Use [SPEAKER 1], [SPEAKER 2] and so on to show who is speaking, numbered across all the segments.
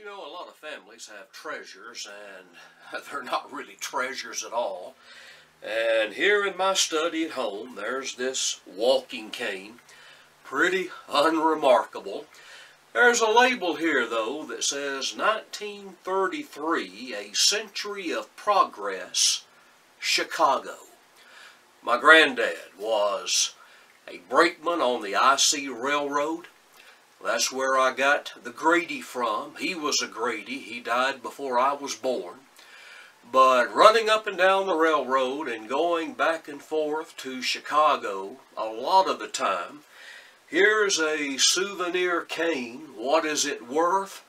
[SPEAKER 1] You know, a lot of families have treasures, and they're not really treasures at all. And here in my study at home, there's this walking cane. Pretty unremarkable. There's a label here, though, that says 1933, A Century of Progress, Chicago. My granddad was a brakeman on the IC Railroad. That's where I got the Grady from. He was a Grady. He died before I was born. But running up and down the railroad and going back and forth to Chicago a lot of the time, here's a souvenir cane. What is it worth?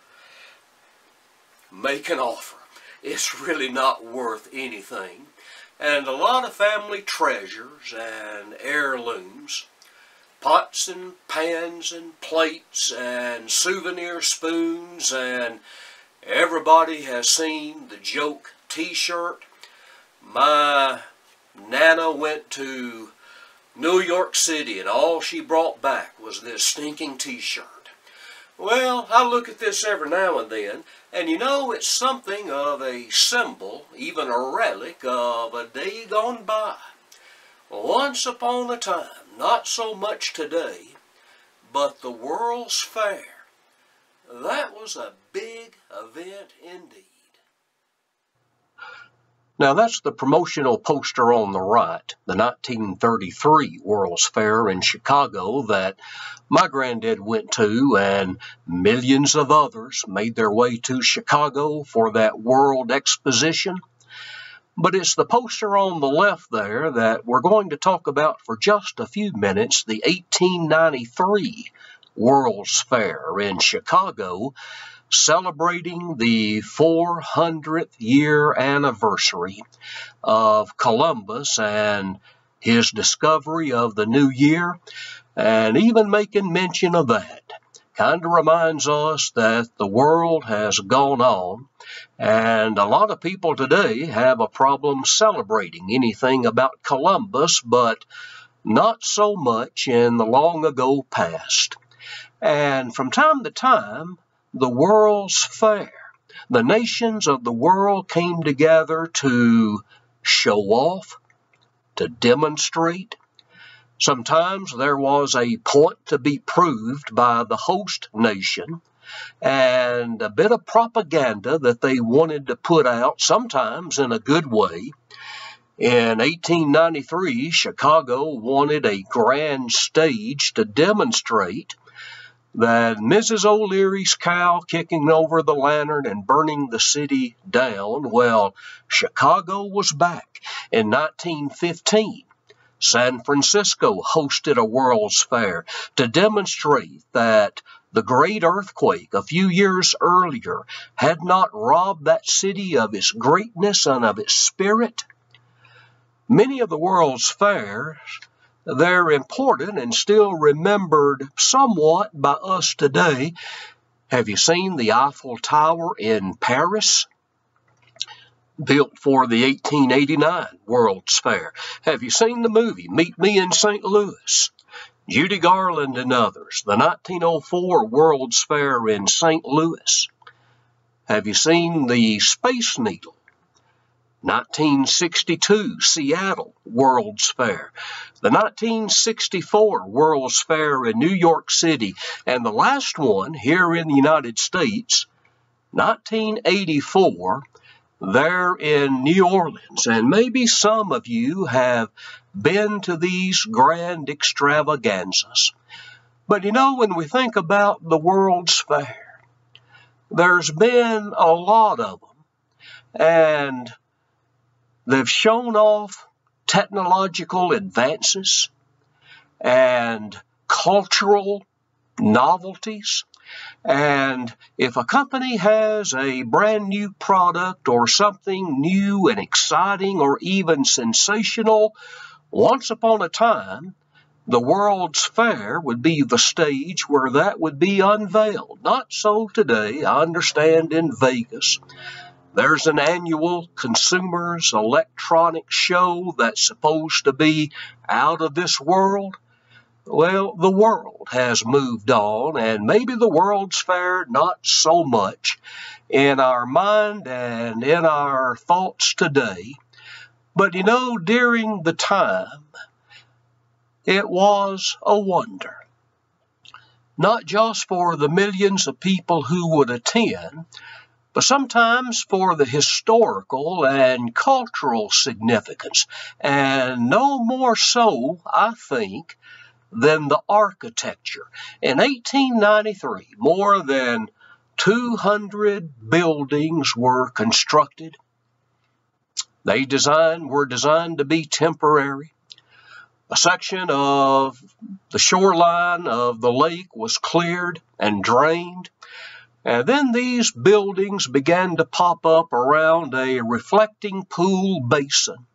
[SPEAKER 1] Make an offer. It's really not worth anything. And a lot of family treasures and heirlooms pots and pans and plates and souvenir spoons and everybody has seen the joke t-shirt. My Nana went to New York City and all she brought back was this stinking t-shirt. Well, I look at this every now and then, and you know it's something of a symbol, even a relic of a day gone by. Once upon a time, not so much today, but the World's Fair. That was a big event indeed.
[SPEAKER 2] Now that's the promotional poster on the right, the 1933 World's Fair in Chicago that my granddad went to and millions of others made their way to Chicago for that World Exposition. But it's the poster on the left there that we're going to talk about for just a few minutes, the 1893 World's Fair in Chicago, celebrating the 400th year anniversary of Columbus and his discovery of the new year, and even making mention of that. Kind of reminds us that the world has gone on and a lot of people today have a problem celebrating anything about Columbus, but not so much in the long ago past. And from time to time, the World's Fair, the nations of the world came together to show off, to demonstrate. Sometimes there was a point to be proved by the host nation and a bit of propaganda that they wanted to put out, sometimes in a good way. In 1893, Chicago wanted a grand stage to demonstrate that Mrs. O'Leary's cow kicking over the lantern and burning the city down, well, Chicago was back in 1915. San Francisco hosted a World's Fair to demonstrate that the great earthquake a few years earlier had not robbed that city of its greatness and of its spirit. Many of the world's fairs, they're important and still remembered somewhat by us today. Have you seen the Eiffel Tower in Paris? Built for the 1889 World's Fair. Have you seen the movie Meet Me in St. Louis? Judy Garland and others, the 1904 World's Fair in St. Louis. Have you seen the Space Needle? 1962 Seattle World's Fair, the 1964 World's Fair in New York City, and the last one here in the United States, 1984 there in New Orleans. And maybe some of you have been to these grand extravaganzas. But you know, when we think about the World's Fair, there's been a lot of them. And they've shown off technological advances and cultural novelties and if a company has a brand new product or something new and exciting or even sensational, once upon a time, the World's Fair would be the stage where that would be unveiled. Not so today. I understand in Vegas. There's an annual consumers electronic show that's supposed to be out of this world. Well, the world has moved on, and maybe the World's Fair not so much in our mind and in our thoughts today. But you know, during the time, it was a wonder. Not just for the millions of people who would attend, but sometimes for the historical and cultural significance, and no more so, I think, than the architecture. In 1893, more than 200 buildings were constructed. They designed were designed to be temporary. A section of the shoreline of the lake was cleared and drained and then these buildings began to pop up around a reflecting pool basin.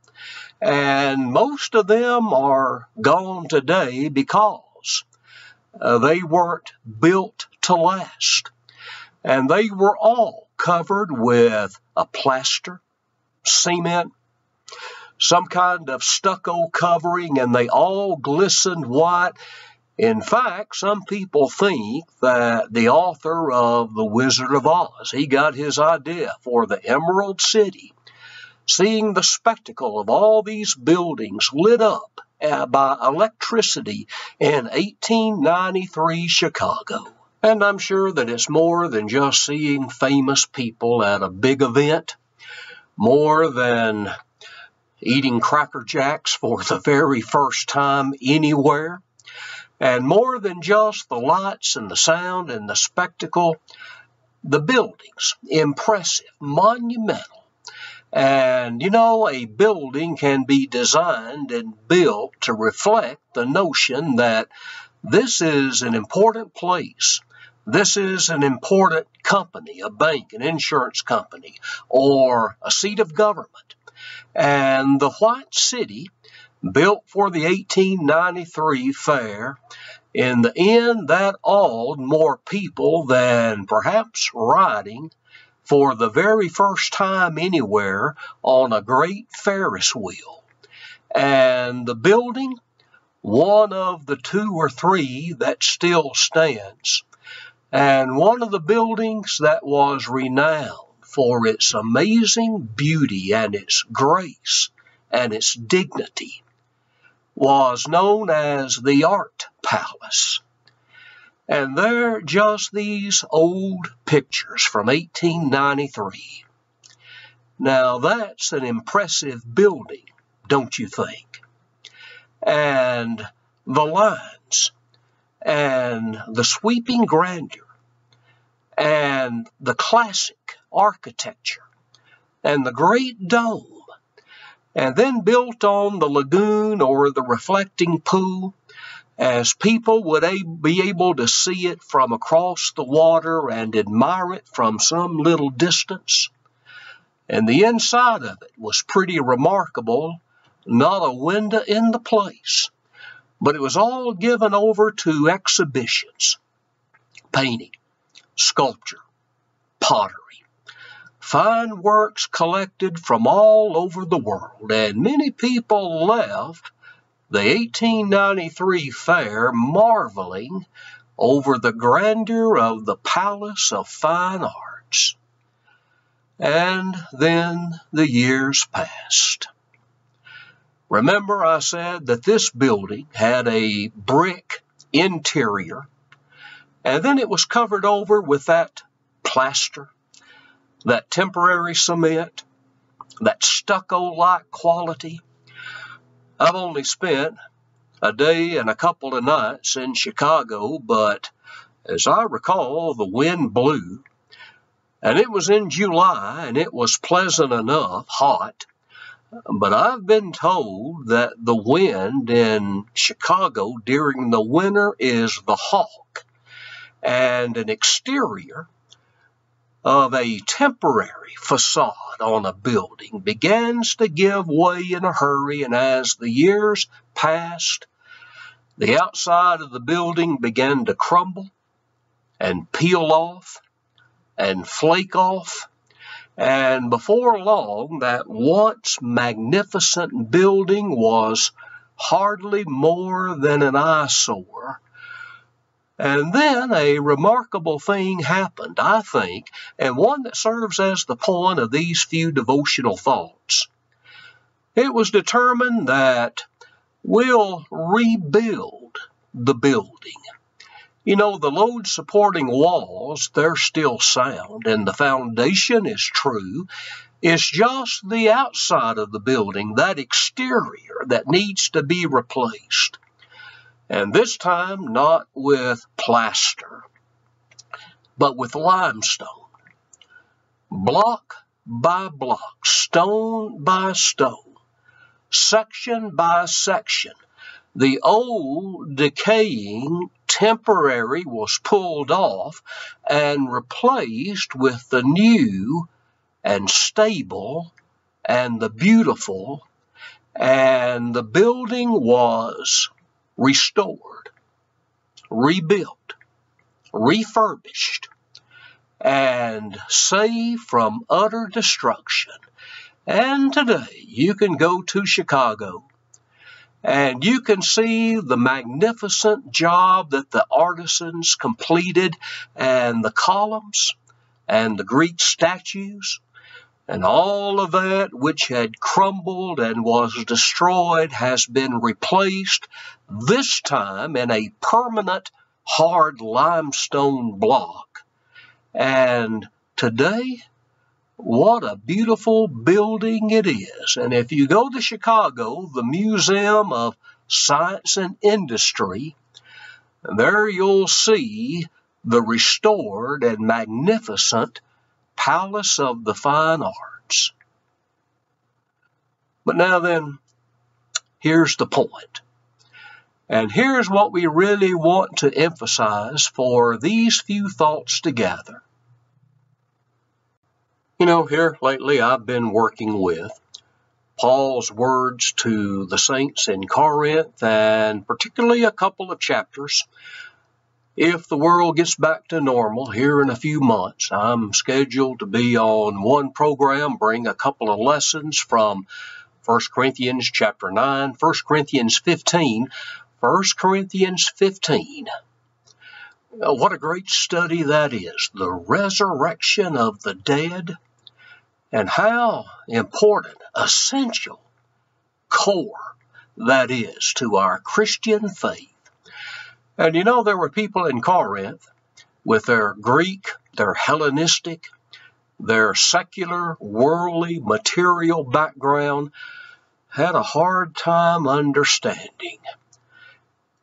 [SPEAKER 2] And most of them are gone today because uh, they weren't built to last. And they were all covered with a plaster, cement, some kind of stucco covering, and they all glistened white in fact, some people think that the author of The Wizard of Oz, he got his idea for the Emerald City, seeing the spectacle of all these buildings lit up uh, by electricity in 1893 Chicago. And I'm sure that it's more than just seeing famous people at a big event, more than eating Cracker Jacks for the very first time anywhere. And more than just the lights and the sound and the spectacle, the buildings, impressive, monumental. And you know, a building can be designed and built to reflect the notion that this is an important place. This is an important company, a bank, an insurance company, or a seat of government. And the White City built for the 1893 fair. In the end, that awed more people than perhaps riding for the very first time anywhere on a great Ferris wheel. And the building, one of the two or three that still stands, and one of the buildings that was renowned for its amazing beauty and its grace and its dignity was known as the Art Palace. And they're just these old pictures from 1893. Now that's an impressive building, don't you think? And the lines and the sweeping grandeur and the classic architecture and the great dome and then built on the lagoon or the reflecting pool as people would be able to see it from across the water and admire it from some little distance. And the inside of it was pretty remarkable, not a window in the place, but it was all given over to exhibitions, painting, sculpture, pottery fine works collected from all over the world, and many people left the 1893 fair marveling over the grandeur of the Palace of Fine Arts. And then the years passed. Remember, I said that this building had a brick interior, and then it was covered over with that plaster that temporary cement, that stucco-like quality. I've only spent a day and a couple of nights in Chicago, but as I recall, the wind blew, and it was in July, and it was pleasant enough, hot. But I've been told that the wind in Chicago during the winter is the hawk, and an exterior of a temporary facade on a building begins to give way in a hurry, and as the years passed, the outside of the building began to crumble and peel off and flake off. And before long, that once magnificent building was hardly more than an eyesore. And then a remarkable thing happened, I think, and one that serves as the point of these few devotional thoughts. It was determined that we'll rebuild the building. You know, the load supporting walls, they're still sound, and the foundation is true. It's just the outside of the building, that exterior, that needs to be replaced. And this time, not with plaster, but with limestone. Block by block, stone by stone section by section. The old, decaying, temporary was pulled off and replaced with the new and stable and the beautiful, and the building was restored, rebuilt, refurbished, and saved from utter destruction. And today you can go to Chicago and you can see the magnificent job that the artisans completed and the columns and the Greek statues and all of that which had crumbled and was destroyed has been replaced, this time in a permanent hard limestone block. And today what a beautiful building it is. And if you go to Chicago, the Museum of Science and Industry, there you'll see the restored and magnificent Palace of the Fine Arts. But now then, here's the point. And here's what we really want to emphasize for these few thoughts together. You know, here lately I've been working with Paul's words to the saints in Corinth and particularly a couple of chapters. If the world gets back to normal here in a few months, I'm scheduled to be on one program, bring a couple of lessons from 1 Corinthians chapter 9, 1 Corinthians 15, 1 Corinthians 15. What a great study that is. The resurrection of the dead and how important, essential, core that is to our Christian faith. And you know, there were people in Corinth with their Greek, their Hellenistic, their secular, worldly, material background had a hard time understanding.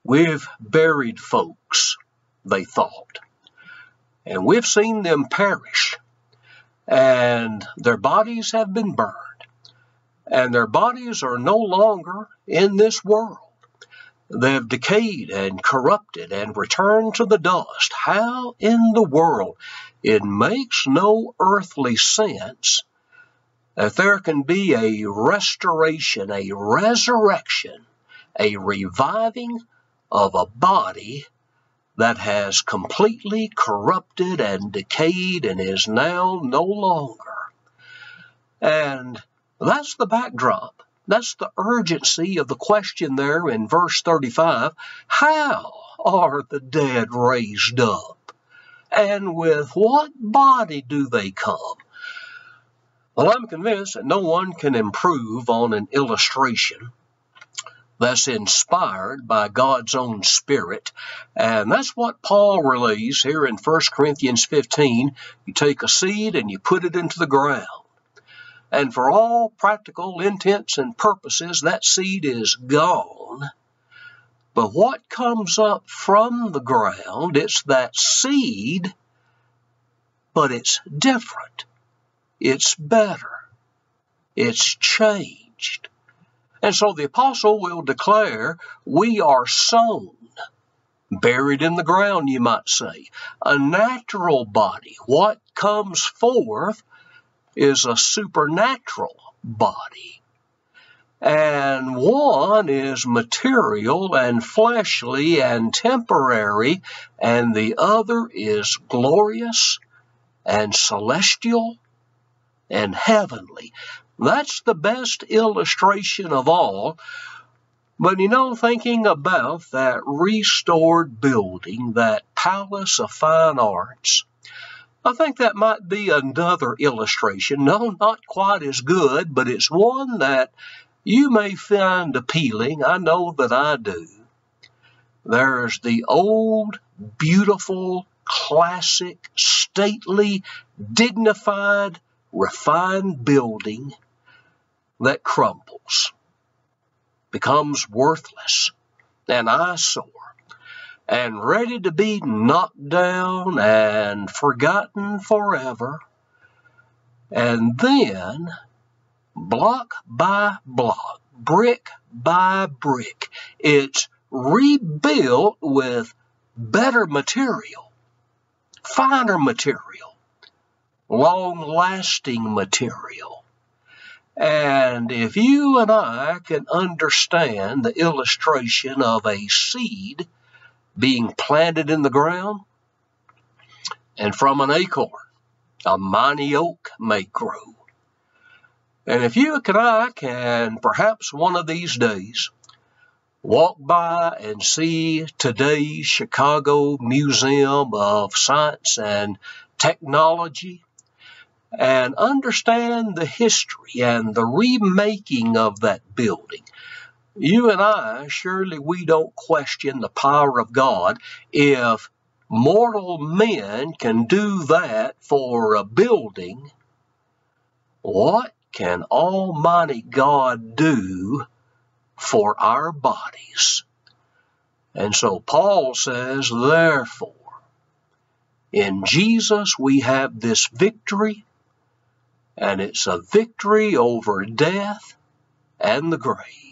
[SPEAKER 2] We've buried folks, they thought, and we've seen them perish and their bodies have been burned, and their bodies are no longer in this world. They have decayed and corrupted and returned to the dust. How in the world? It makes no earthly sense that there can be a restoration, a resurrection, a reviving of a body that has completely corrupted and decayed and is now no longer. And that's the backdrop. That's the urgency of the question there in verse 35. How are the dead raised up? And with what body do they come? Well, I'm convinced that no one can improve on an illustration that's inspired by God's own Spirit. And that's what Paul relays here in 1 Corinthians 15. You take a seed and you put it into the ground. And for all practical intents and purposes, that seed is gone. But what comes up from the ground, it's that seed, but it's different. It's better. It's changed. And so the apostle will declare, We are sown, buried in the ground, you might say. A natural body. What comes forth is a supernatural body. And one is material and fleshly and temporary, and the other is glorious and celestial and heavenly. That's the best illustration of all. But you know, thinking about that restored building, that Palace of Fine Arts, I think that might be another illustration. No, not quite as good, but it's one that you may find appealing. I know that I do. There's the old, beautiful, classic, stately, dignified, refined building that crumbles, becomes worthless, an eyesore, and ready to be knocked down and forgotten forever. And then, block by block, brick by brick, it's rebuilt with better material, finer material, long lasting material. And if you and I can understand the illustration of a seed being planted in the ground, and from an acorn, a mighty oak may grow. And if you and I can, perhaps one of these days, walk by and see today's Chicago Museum of Science and Technology and understand the history and the remaking of that building. You and I, surely we don't question the power of God if mortal men can do that for a building. What can Almighty God do for our bodies. And so Paul says, therefore, in Jesus we have this victory, and it's a victory over death and the grave.